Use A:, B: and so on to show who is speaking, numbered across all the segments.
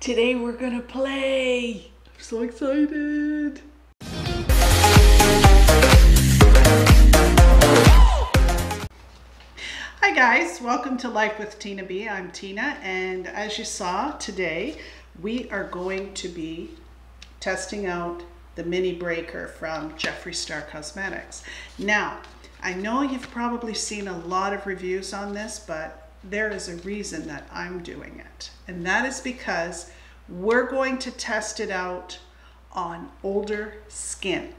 A: Today we're gonna play. I'm so excited. Hi guys, welcome to Life with Tina B. I'm Tina and as you saw today, we are going to be testing out the mini breaker from Jeffree Star Cosmetics. Now, I know you've probably seen a lot of reviews on this, but there is a reason that I'm doing it. And that is because we're going to test it out on older skin.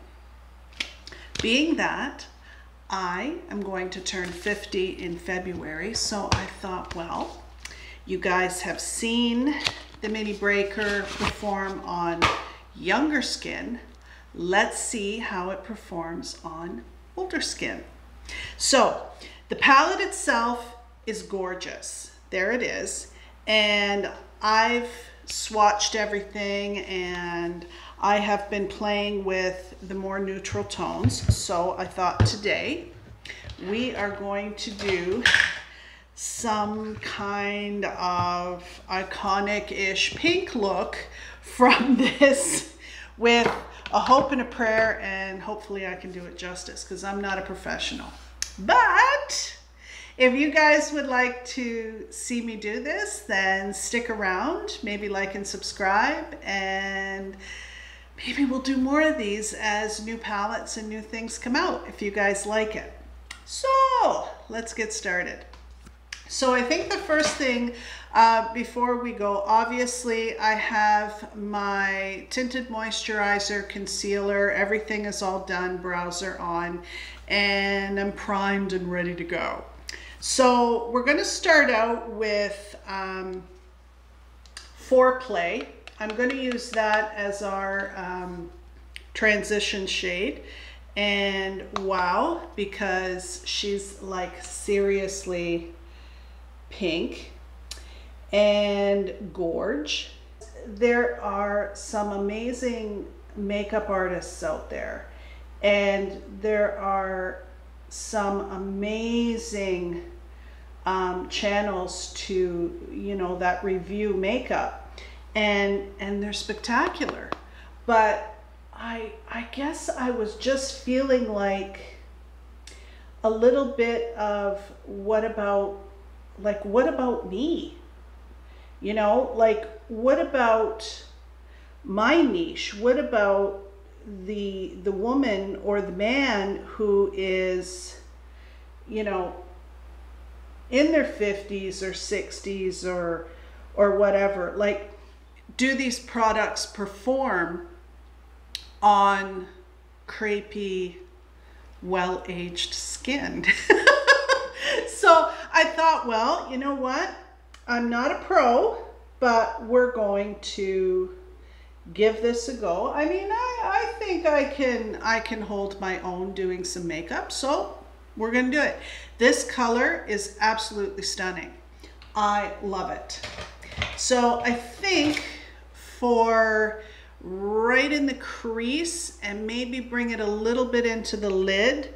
A: Being that I am going to turn 50 in February, so I thought, well, you guys have seen the Mini Breaker perform on younger skin. Let's see how it performs on older skin. So the palette itself is gorgeous. There it is. And I've swatched everything and I have been playing with the more neutral tones. So I thought today we are going to do some kind of iconic-ish pink look from this with a hope and a prayer and hopefully I can do it justice because I'm not a professional. But if you guys would like to see me do this, then stick around, maybe like and subscribe, and maybe we'll do more of these as new palettes and new things come out if you guys like it. So let's get started. So I think the first thing uh, before we go, obviously I have my tinted moisturizer, concealer, everything is all done, browser on, and I'm primed and ready to go. So we're gonna start out with um, Foreplay. I'm gonna use that as our um, transition shade. And wow because she's like seriously pink and gorge. There are some amazing makeup artists out there. And there are some amazing um, channels to you know that review makeup. And and they're spectacular. But I I guess I was just feeling like a little bit of what about like what about me? You know like what about my niche? What about the the woman or the man who is you know in their 50s or 60s or or whatever like do these products perform on crepey well-aged skin so I thought well you know what I'm not a pro but we're going to give this a go. I mean, I, I think I can, I can hold my own doing some makeup, so we're gonna do it. This color is absolutely stunning. I love it. So I think for right in the crease and maybe bring it a little bit into the lid,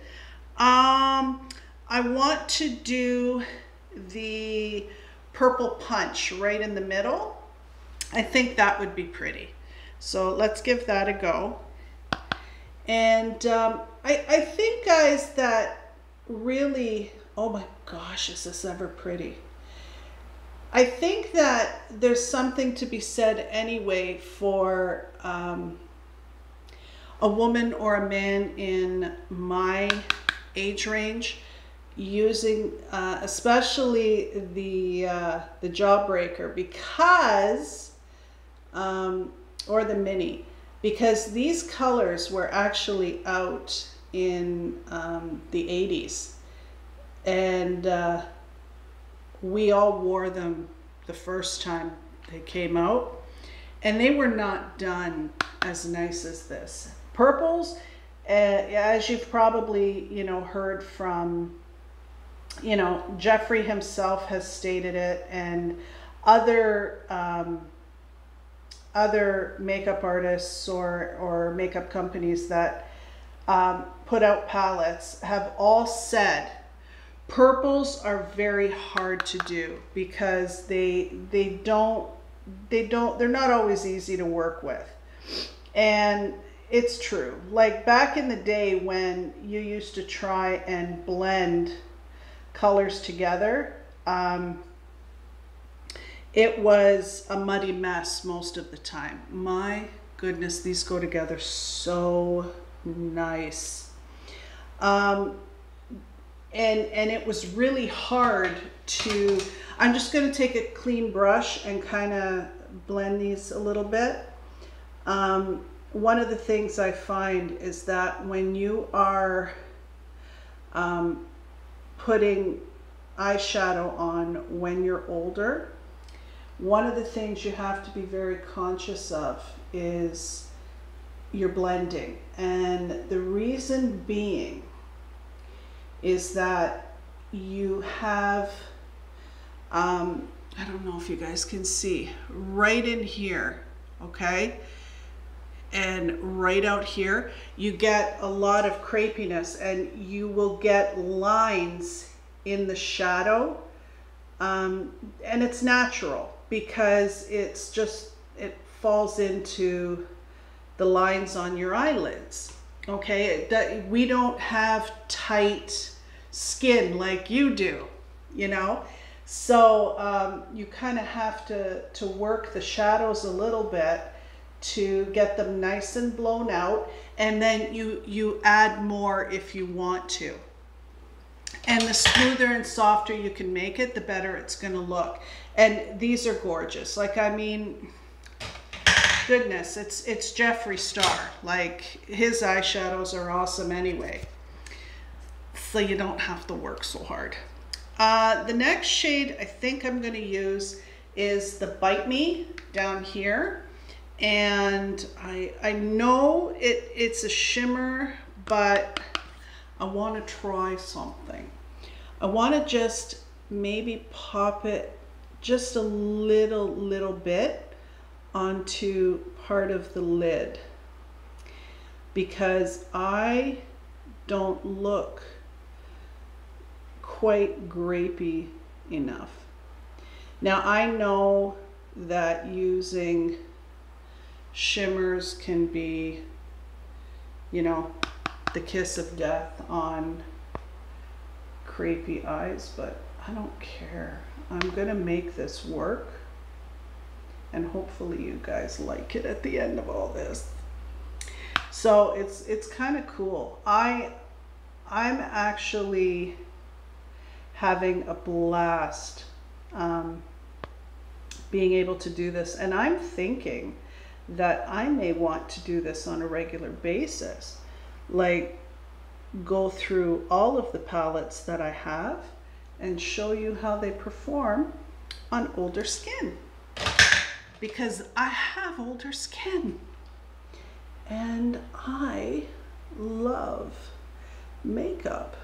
A: um, I want to do the purple punch right in the middle. I think that would be pretty. So let's give that a go. And um, I, I think, guys, that really, oh my gosh, is this ever pretty? I think that there's something to be said anyway for um, a woman or a man in my age range using uh, especially the uh, the jawbreaker because um, or the mini because these colors were actually out in um, the 80s and uh, we all wore them the first time they came out. And they were not done as nice as this. Purples uh, as you've probably you know heard from you know Jeffree himself has stated it and other um, other makeup artists or, or makeup companies that um, put out palettes have all said purples are very hard to do because they they don't they don't they're not always easy to work with. And it's true. Like back in the day when you used to try and blend colors together, um, it was a muddy mess most of the time. My goodness, these go together so nice. Um, and, and it was really hard to, I'm just going to take a clean brush and kind of blend these a little bit. Um, one of the things I find is that when you are um, putting eyeshadow on when you're older, one of the things you have to be very conscious of is your blending. And the reason being is that you have, um, I don't know if you guys can see, right in here, okay? And right out here, you get a lot of crepiness and you will get lines in the shadow. Um, and it's natural because it's just, it falls into the lines on your eyelids. Okay, that we don't have tight skin like you do, you know? So um, you kind of have to, to work the shadows a little bit to get them nice and blown out. And then you, you add more if you want to. And the smoother and softer you can make it, the better it's gonna look. And these are gorgeous. Like, I mean, goodness, it's, it's Jeffree Star. Like, his eyeshadows are awesome anyway. So you don't have to work so hard. Uh, the next shade I think I'm gonna use is the Bite Me down here. And I, I know it, it's a shimmer, but I wanna try something. I wanna just maybe pop it just a little, little bit onto part of the lid because I don't look quite grapey enough. Now I know that using shimmers can be, you know, the kiss of death on crepey eyes, but I don't care. I'm gonna make this work and hopefully you guys like it at the end of all this. So it's it's kind of cool. I I'm actually having a blast um, being able to do this and I'm thinking that I may want to do this on a regular basis like go through all of the palettes that I have and show you how they perform on older skin because I have older skin and I love makeup.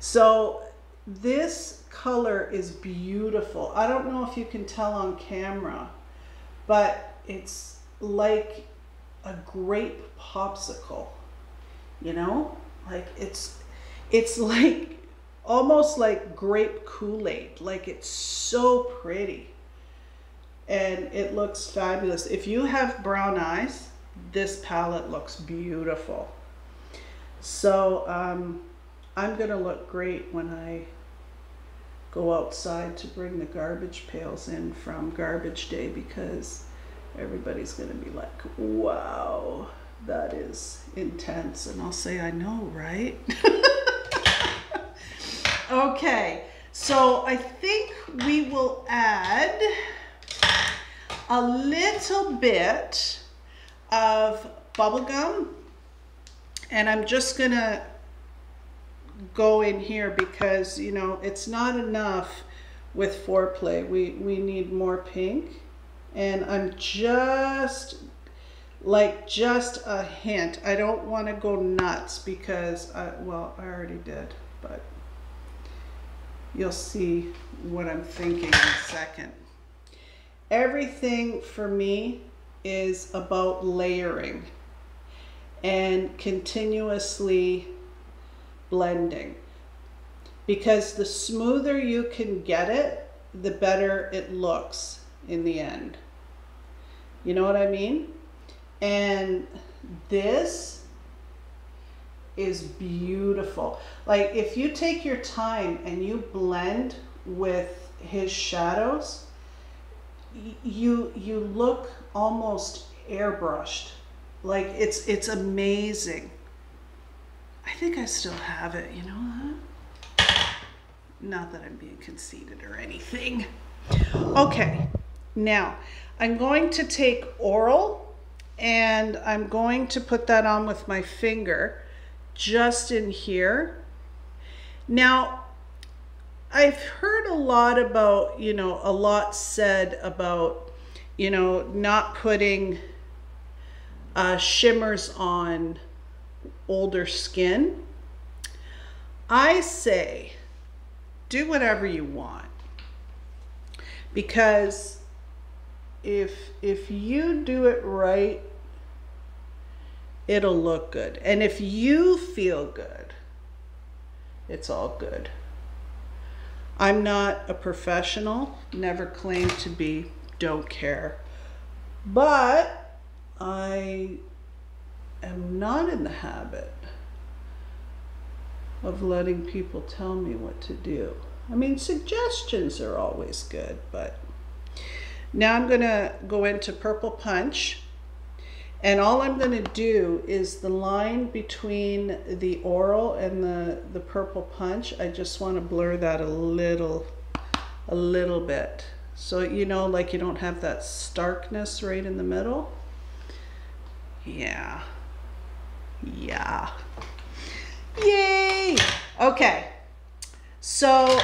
A: So this color is beautiful. I don't know if you can tell on camera, but it's like a grape popsicle, you know? Like it's, it's like almost like grape Kool-Aid. Like it's so pretty and it looks fabulous. If you have brown eyes, this palette looks beautiful. So um, I'm gonna look great when I go outside to bring the garbage pails in from garbage day because everybody's gonna be like, wow, that is intense. And I'll say, I know, right? Okay, so I think we will add a little bit of bubble gum and I'm just gonna go in here because you know it's not enough with foreplay. We we need more pink. And I'm just like just a hint. I don't want to go nuts because I, well I already did but You'll see what I'm thinking in a second. Everything for me is about layering and continuously blending because the smoother you can get it, the better it looks. in the end. You know what I mean? And this is beautiful. Like if you take your time and you blend with his shadows, you you look almost airbrushed. Like it's it's amazing. I think I still have it, you know? Not that I'm being conceited or anything. Okay, now I'm going to take Oral and I'm going to put that on with my finger just in here. Now, I've heard a lot about, you know, a lot said about, you know, not putting uh, shimmers on older skin. I say do whatever you want. Because if if you do it right it'll look good. And if you feel good it's all good i'm not a professional never claimed to be don't care but i am not in the habit of letting people tell me what to do i mean suggestions are always good but now I'm going to go into Purple Punch. And all I'm going to do is the line between the oral and the, the purple punch, I just want to blur that a little, a little bit. So, you know, like you don't have that starkness right in the middle. Yeah. Yeah. Yay! Okay. So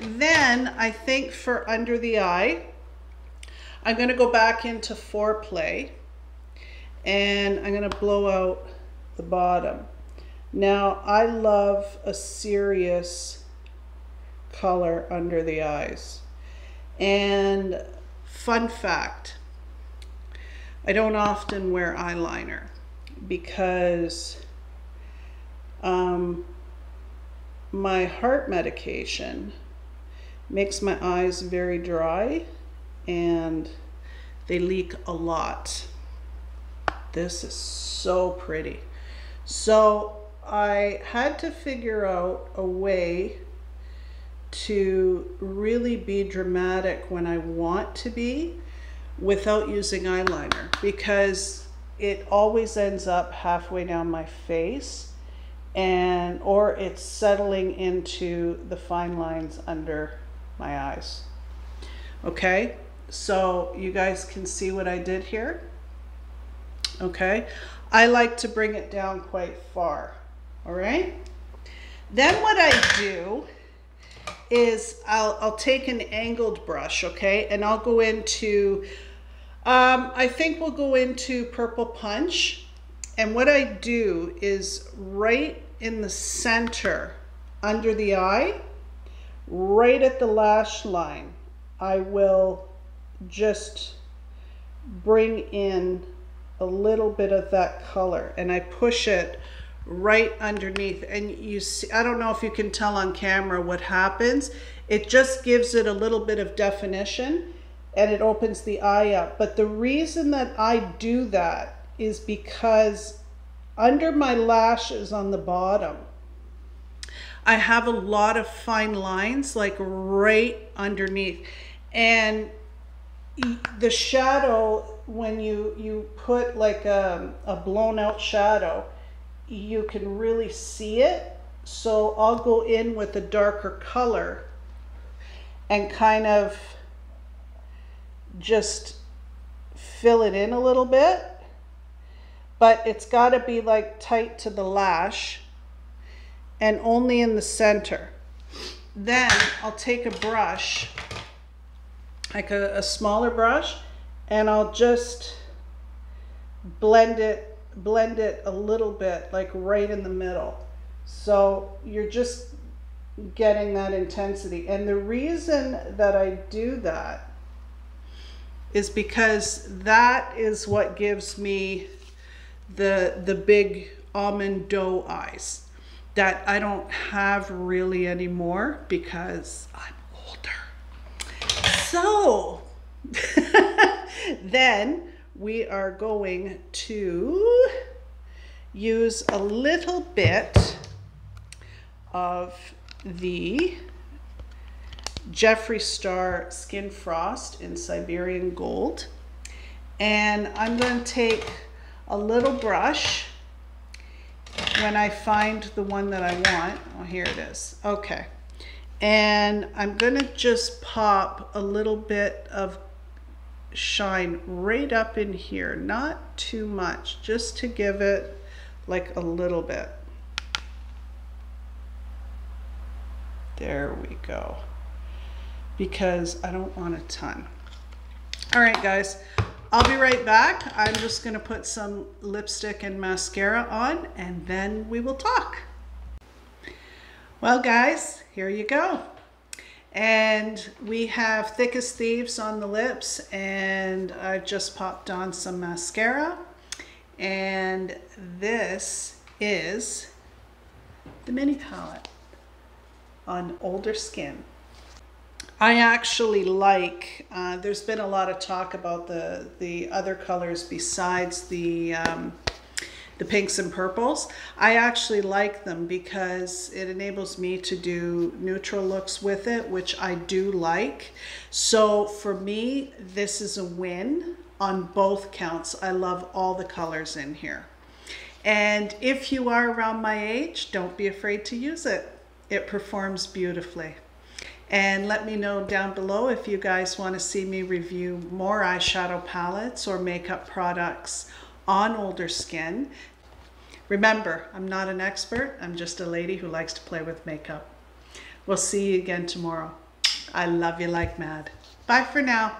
A: then I think for under the eye, I'm going to go back into foreplay and I'm going to blow out the bottom. Now I love a serious color under the eyes. And fun fact, I don't often wear eyeliner because um, my heart medication makes my eyes very dry and they leak a lot. This is so pretty. So I had to figure out a way to really be dramatic when I want to be without using eyeliner because it always ends up halfway down my face and or it's settling into the fine lines under my eyes. Okay? So you guys can see what I did here. Okay, I like to bring it down quite far. All right. Then what I do is I'll, I'll take an angled brush, okay, and I'll go into, um, I think we'll go into Purple Punch. And what I do is right in the center under the eye, right at the lash line, I will just bring in a little bit of that color and I push it right underneath. And you see I don't know if you can tell on camera what happens. It just gives it a little bit of definition and it opens the eye up. But the reason that I do that is because under my lashes on the bottom I have a lot of fine lines like right underneath. And the shadow when you you put like a, a blown out shadow you can really see it. So I'll go in with a darker color and kind of just fill it in a little bit. But it's got to be like tight to the lash and only in the center. Then I'll take a brush like a, a smaller brush and I'll just blend it blend it a little bit like right in the middle. So you're just getting that intensity. And the reason that I do that is because that is what gives me the the big almond doe eyes that I don't have really anymore because I'm older. So, then we are going to use a little bit of the Jeffree Star Skin Frost in Siberian Gold. And I'm going to take a little brush when I find the one that I want. Oh, here it is. Okay. And I'm going to just pop a little bit of shine right up in here. Not too much, just to give it like a little bit. There we go. Because I don't want a ton. All right, guys. I'll be right back. I'm just going to put some lipstick and mascara on and then we will talk. Well, guys, here you go. And we have Thick as Thieves on the lips and I've just popped on some mascara. And this is the mini palette on older skin. I actually like, uh, there's been a lot of talk about the, the other colors besides the, um, the pinks and purples. I actually like them because it enables me to do neutral looks with it, which I do like. So for me, this is a win on both counts. I love all the colors in here. And if you are around my age, don't be afraid to use it. It performs beautifully. And let me know down below if you guys want to see me review more eyeshadow palettes or makeup products on older skin. Remember, I'm not an expert. I'm just a lady who likes to play with makeup. We'll see you again tomorrow. I love you like mad. Bye for now.